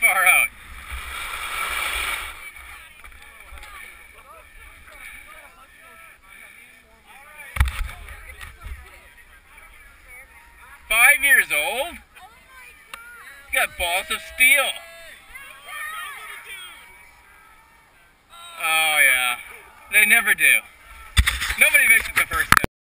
Far out. Five years old? He's got balls of steel. Oh yeah. They never do.